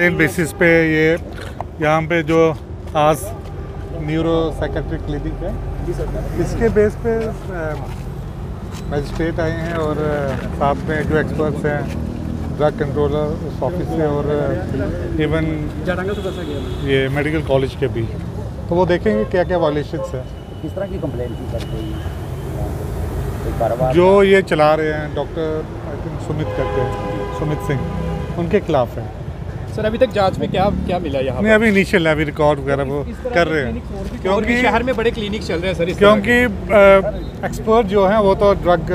Plane basis पे ये यहाँ पे जो आज न्यूरो साइकेट्रिक क्लिनिक है इसके बेस पे मजिस्ट्रेट आए हैं और साथ में जो एक्सपर्ट्स हैं ड्रग कंट्रोलर उस ऑफ़िस से और इवन ये मेडिकल कॉलेज के भी। तो वो देखेंगे क्या क्या वायलेशंस है। किस तरह की कंप्लेंट की कोई जो ये चला रहे हैं डॉक्टर आई थिंक सुमित करके हैं, सुमित सिंह उनके खिलाफ है। सर अभी तक जाँच में क्या क्या मिला यहाँ नहीं अभी इनिशियल है अभी रिकॉर्ड वगैरह वो कर रहे हैं। क्योंकि क्योंकि शहर में बड़े क्लिनिक चल रहे हैं सर क्योंकि एक्सपर्ट जो हैं वो तो ड्रग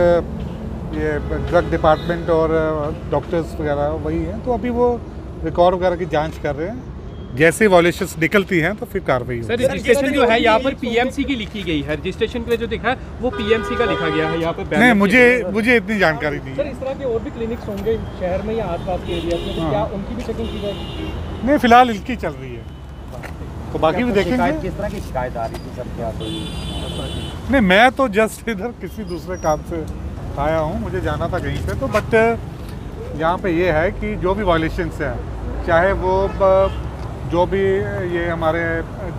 ये ड्रग डिपार्टमेंट और डॉक्टर्स वगैरह वही हैं तो अभी वो रिकॉर्ड वगैरह की जाँच कर रहे हैं। जैसे वायलेशंस निकलती हैं तो फिर कार्रवाई सर होगी रजिस्ट्रेशन जो है यहाँ पर पीएमसी की लिखी गई है। रजिस्ट्रेशन के लिए जो दिखा है वो पीएमसी का लिखा गया है यहाँ पर नहीं मुझे मुझे इतनी जानकारी नहीं सर है। इस तरह के और भी क्लिनिक्स होंगे शहर में या आसपास के एरिया में तो हाँ। क्या उनकी भी चेकिंग की जाएगी? नहीं फ़िलहाल इनकी चल रही है। तो बाकी भी देखेंगे। किस तरह की शिकायत आ रही थी सर? क्या नहीं मैं तो जस्ट इधर किसी दूसरे काम से आया हूँ मुझे जाना था कहीं पे तो बट यहाँ पे ये है कि जो भी वायलेशंस हैं चाहे वो जो भी ये हमारे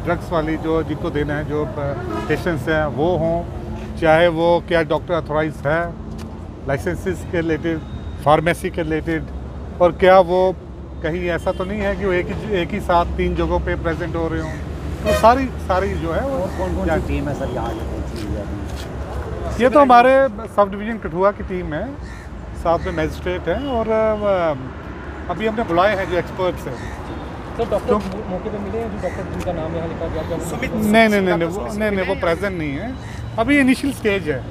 ड्रग्स वाली जो जिनको देना है जो पेशेंट्स हैं वो हों चाहे वो क्या डॉक्टर अथोराइज है लाइसेंसेस के रिलेटेड फार्मेसी के रिलेटेड और क्या वो कहीं ऐसा तो नहीं है कि वो एक ही एक ही साथ तीन जगहों पे प्रेजेंट हो रहे हों? तो सारी सारी जो है वो कौन कौन सी टीम है सर यहाँ ये तो हमारे सब डिवीज़न कठुआ की टीम है साथ में मैजिस्ट्रेट हैं और अभी हमने बुलाए हैं जो एक्सपर्ट्स हैं। सर डॉक्टर मौके पे मिले हैं? जो डॉक्टर जिनका नाम यहाँ लिखा गया वो- नहीं नहीं नहीं नहीं वो नहीं नहीं वो प्रेजेंट नहीं है। अभी इनिशियल स्टेज है।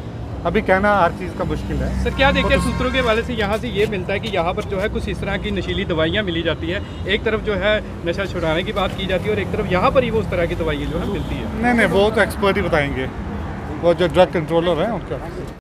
अभी कहना हर चीज़ का मुश्किल है। सर क्या देखते हैं सूत्रों के वाले से यहाँ से ये मिलता है कि यहाँ पर जो है कुछ इस तरह की नशीली दवाइयाँ मिली जाती है। एक तरफ़ जो है नशा छुड़ाने की बात की जाती है और एक तरफ़ यहाँ पर ही वो उस तरह की दवाइयाँ जो है मिलती है। नहीं नहीं वो तो एक्सपर्ट ही बताएँगे। वो जो ड्रग कंट्रोलर हैं उनका